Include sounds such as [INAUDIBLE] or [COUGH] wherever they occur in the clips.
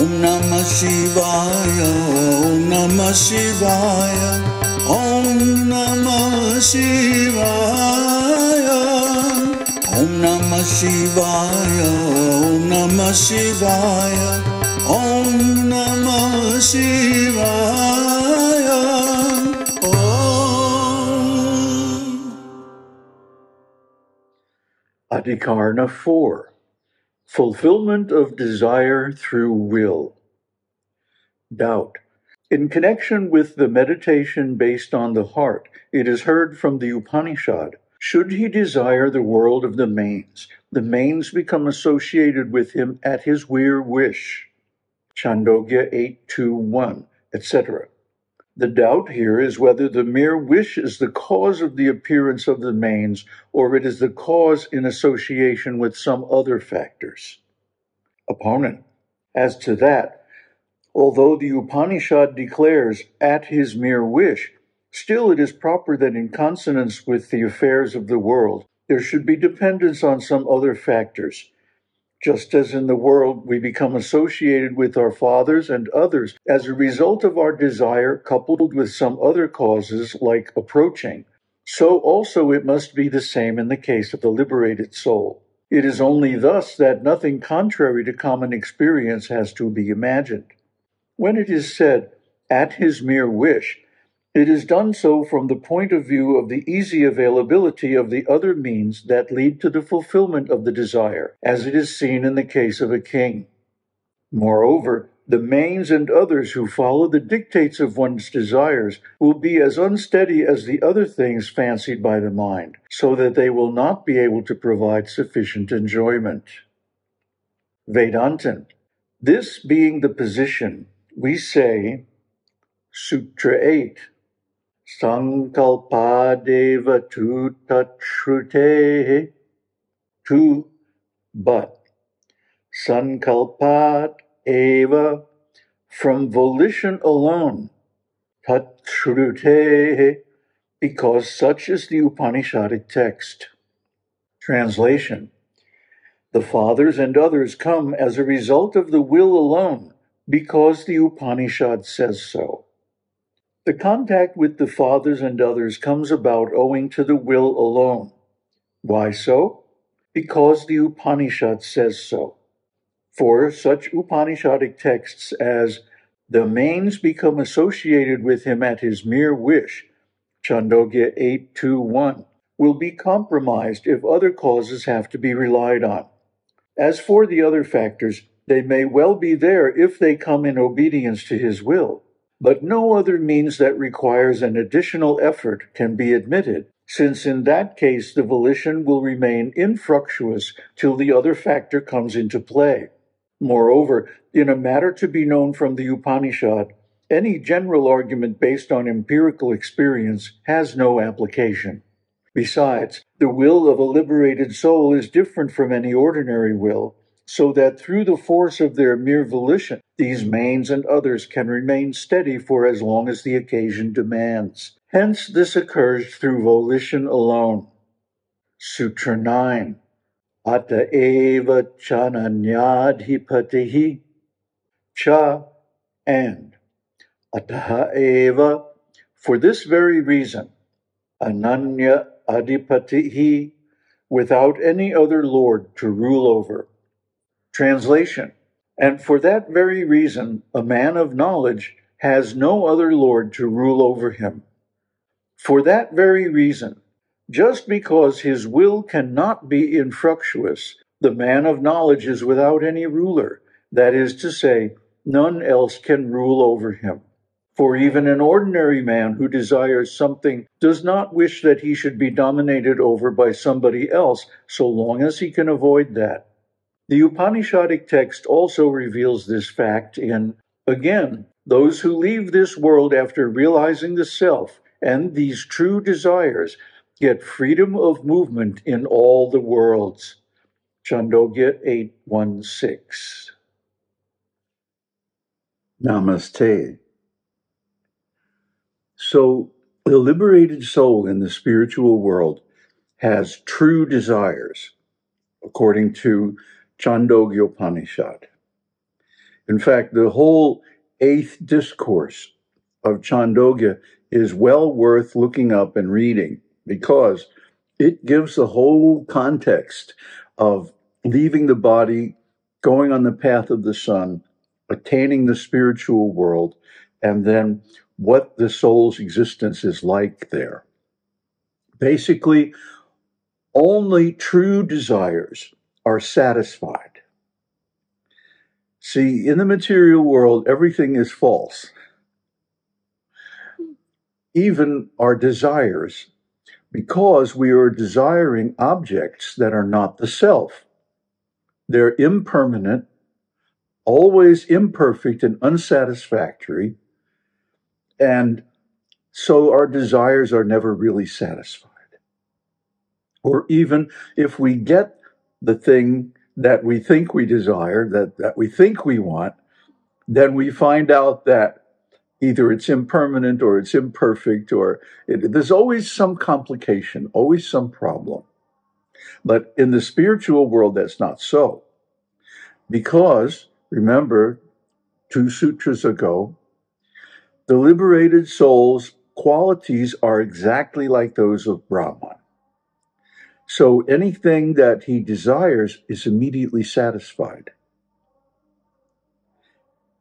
Om Namah Shivaya, Om Namah Shivaya, Om Namah Shivaya, Om Namah Shivaya, Om Namah Shivaya, Om Namah Shivaya, Om. Adhikarana 4 Fulfillment of Desire Through Will. Doubt. In connection with the meditation based on the heart, it is heard from the Upanishad Should he desire the world of the manes, the manes become associated with him at his mere wish. Chandogya 821, etc. The doubt here is whether the mere wish is the cause of the appearance of the manes or it is the cause in association with some other factors. Opponent. As to that, although the Upanishad declares at his mere wish, still it is proper that in consonance with the affairs of the world, there should be dependence on some other factors, just as in the world we become associated with our fathers and others as a result of our desire coupled with some other causes like approaching, so also it must be the same in the case of the liberated soul. It is only thus that nothing contrary to common experience has to be imagined. When it is said, at his mere wish, it is done so from the point of view of the easy availability of the other means that lead to the fulfillment of the desire, as it is seen in the case of a king. Moreover, the manes and others who follow the dictates of one's desires will be as unsteady as the other things fancied by the mind, so that they will not be able to provide sufficient enjoyment. Vedantin. This being the position, we say, Sutra 8. Sankalpadeva tu tatshrute tu but sankalpat eva from volition alone tatshrute because such is the Upanishadic text. Translation The fathers and others come as a result of the will alone because the Upanishad says so. The contact with the fathers and others comes about owing to the will alone. Why so? Because the Upanishad says so. For such Upanishadic texts as the manes become associated with him at his mere wish, Chandogya 821, will be compromised if other causes have to be relied on. As for the other factors, they may well be there if they come in obedience to his will but no other means that requires an additional effort can be admitted, since in that case the volition will remain infructuous till the other factor comes into play. Moreover, in a matter to be known from the Upanishad, any general argument based on empirical experience has no application. Besides, the will of a liberated soul is different from any ordinary will, so that through the force of their mere volition, these manes and others can remain steady for as long as the occasion demands. Hence, this occurs through volition alone. Sutra 9. Ata eva chananyadhipatihi cha and ataha eva for this very reason ananya adipatihi without any other lord to rule over Translation And for that very reason, a man of knowledge has no other Lord to rule over him. For that very reason, just because his will cannot be infructuous, the man of knowledge is without any ruler. That is to say, none else can rule over him. For even an ordinary man who desires something does not wish that he should be dominated over by somebody else so long as he can avoid that. The Upanishadic text also reveals this fact in, again, those who leave this world after realizing the self and these true desires get freedom of movement in all the worlds. Chandogya 816. Namaste. So, the liberated soul in the spiritual world has true desires, according to Chandogya Upanishad. In fact, the whole eighth discourse of Chandogya is well worth looking up and reading because it gives the whole context of leaving the body, going on the path of the sun, attaining the spiritual world, and then what the soul's existence is like there. Basically, only true desires are satisfied. See, in the material world, everything is false. Even our desires, because we are desiring objects that are not the self. They're impermanent, always imperfect and unsatisfactory, and so our desires are never really satisfied. Or even if we get the thing that we think we desire, that, that we think we want, then we find out that either it's impermanent or it's imperfect or it, there's always some complication, always some problem. But in the spiritual world, that's not so. Because, remember, two sutras ago, the liberated soul's qualities are exactly like those of Brahman. So anything that he desires is immediately satisfied.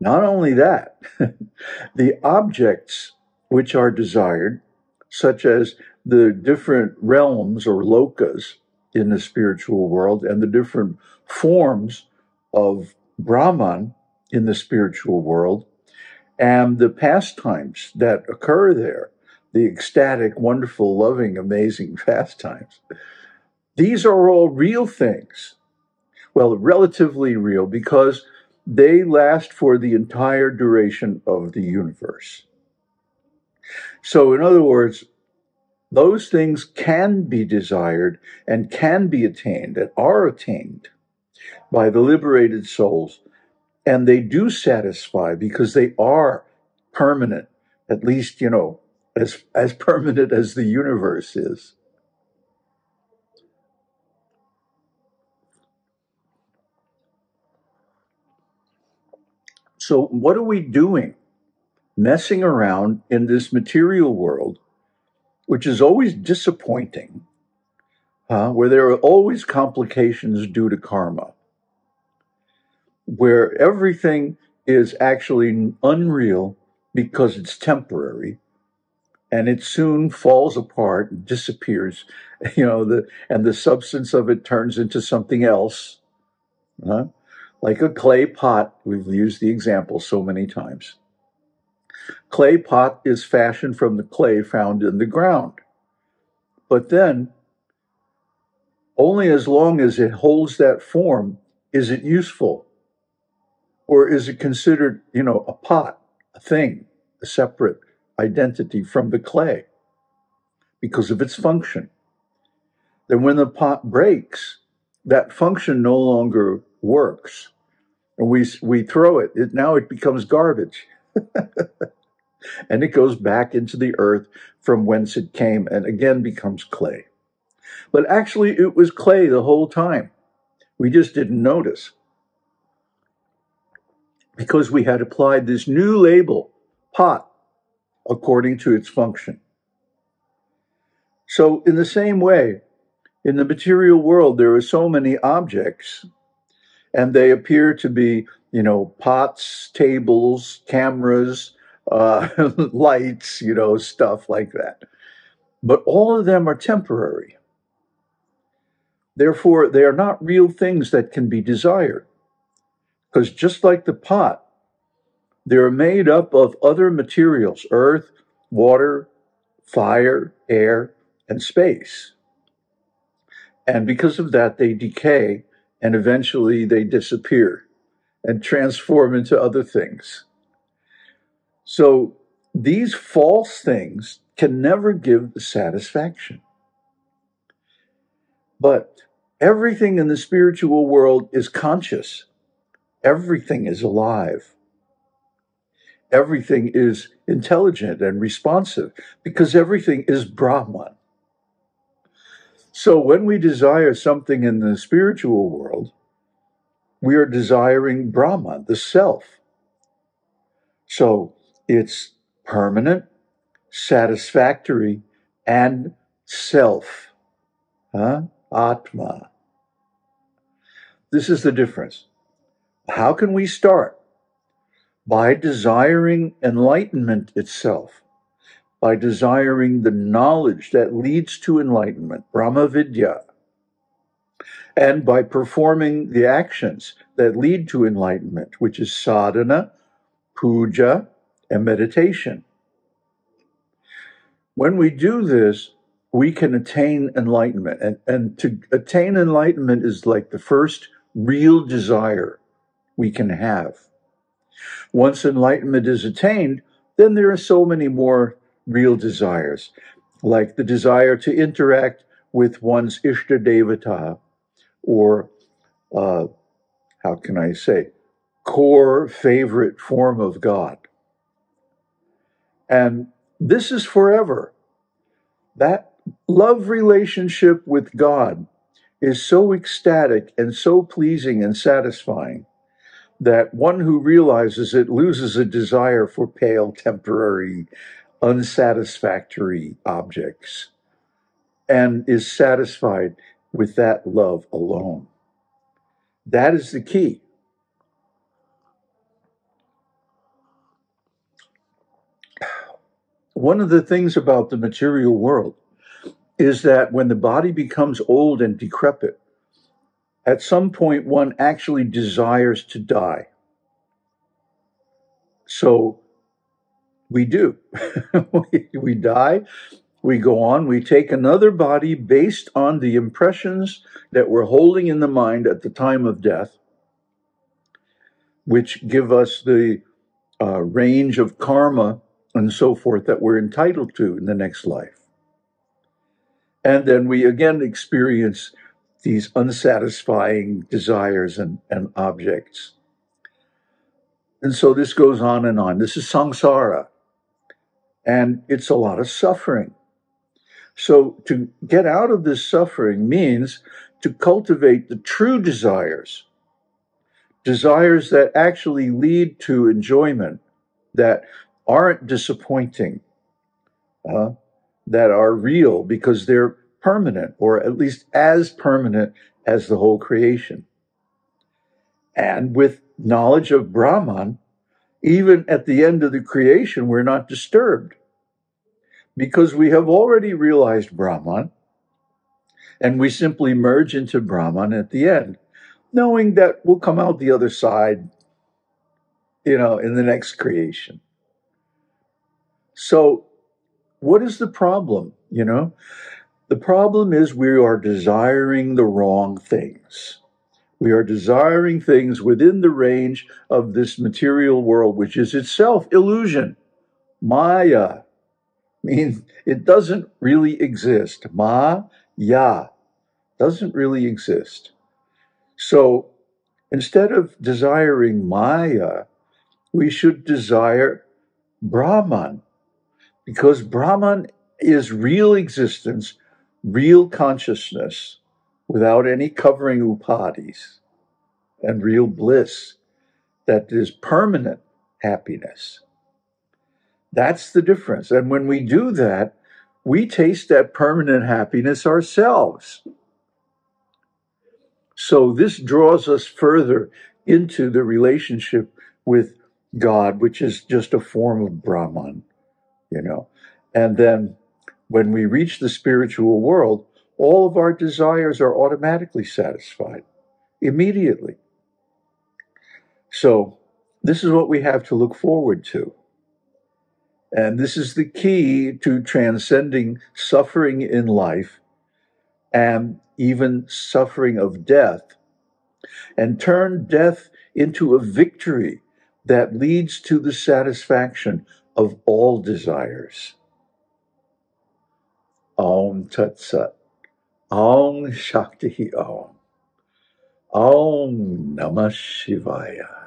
Not only that, [LAUGHS] the objects which are desired, such as the different realms or lokas in the spiritual world and the different forms of Brahman in the spiritual world, and the pastimes that occur there, the ecstatic, wonderful, loving, amazing [LAUGHS] pastimes, these are all real things. Well, relatively real because they last for the entire duration of the universe. So, in other words, those things can be desired and can be attained and are attained by the liberated souls. And they do satisfy because they are permanent, at least, you know, as, as [LAUGHS] permanent as the universe is. So, what are we doing? Messing around in this material world, which is always disappointing, uh, where there are always complications due to karma, where everything is actually unreal because it's temporary and it soon falls apart and disappears [LAUGHS] you know the and the substance of it turns into something else huh? Like a clay pot. We've used the example so many times. Clay pot is fashioned from the clay found in the ground. But then, only as long as it holds that form is it useful. Or is it considered, you know, a pot, a thing, a separate identity from the clay because of its function? Then when the pot breaks, that function no longer works and we we throw it, it now it becomes garbage. [LAUGHS] and it goes back into the earth from whence it came and again becomes clay. But actually it was clay the whole time. We just didn't notice. Because we had applied this new label, pot, according to its function. So in the same way, in the material world, there are so many objects and they appear to be, you know, pots, tables, cameras, uh, [LAUGHS] lights, you know, stuff like that. But all of them are temporary. Therefore, they are not real things that can be desired. Because just like the pot, they're made up of other materials earth, water, fire, air, and space. And because of that, they decay and eventually they disappear and transform into other things. So these false things can never give the satisfaction. But everything in the spiritual world is conscious. Everything is alive. Everything is intelligent and responsive because everything is Brahman. So when we desire something in the spiritual world, we are desiring Brahman, the self. So it's permanent, satisfactory, and self. Huh? Atma. This is the difference. How can we start? By desiring enlightenment itself, by desiring the knowledge that leads to enlightenment, Brahma Vidya, and by performing the actions that lead to enlightenment, which is sadhana, puja, and meditation. When we do this, we can attain enlightenment. And, and to attain enlightenment is like the first real desire we can have. Once enlightenment is attained, then there are so many more real desires, like the desire to interact with one's Ishta Devata, or uh, how can I say, core favorite form of God. And this is forever. That love relationship with God is so ecstatic and so pleasing and satisfying that one who realizes it loses a desire for pale, temporary, unsatisfactory objects and is satisfied with that love alone. That is the key. One of the things about the material world is that when the body becomes old and decrepit, at some point one actually desires to die. So we do. [LAUGHS] we, die, we go on, we take another body based on the impressions that we're holding in the mind at the time of death, which give us the uh, range of karma and so forth that we're entitled to in the next life. And then we again experience these unsatisfying desires and, and objects. And so this goes on and on. This is samsara. And it's a lot of suffering. So to get out of this suffering means to cultivate the true desires, desires that actually lead to enjoyment, that aren't disappointing, uh, that are real because they're permanent, or at least as permanent as the whole creation. And with knowledge of Brahman, even at the end of the creation, we're not disturbed because we have already realized Brahman and we simply merge into Brahman at the end, knowing that we'll come out the other side, you know, in the next creation. So, what is the problem? You know, the problem is we are desiring the wrong things. We are desiring things within the range of this material world, which is itself illusion. Maya means it doesn't really exist. Ma, ya, doesn't really exist. So instead of desiring Maya, we should desire Brahman, because Brahman is real existence, real consciousness, without any covering upadhis, and real bliss that is permanent happiness. That's the difference. And when we do that, we taste that permanent happiness ourselves. So this draws us further into the relationship with God, which is just a form of Brahman, you know. And then when we reach the spiritual world, all of our desires are automatically satisfied immediately. So, this is what we have to look forward to. And this is the key to transcending suffering in life and even suffering of death, and turn death into a victory that leads to the satisfaction of all desires. Om Tat Sat. Om Shakti Om. Om Namah Shivaya.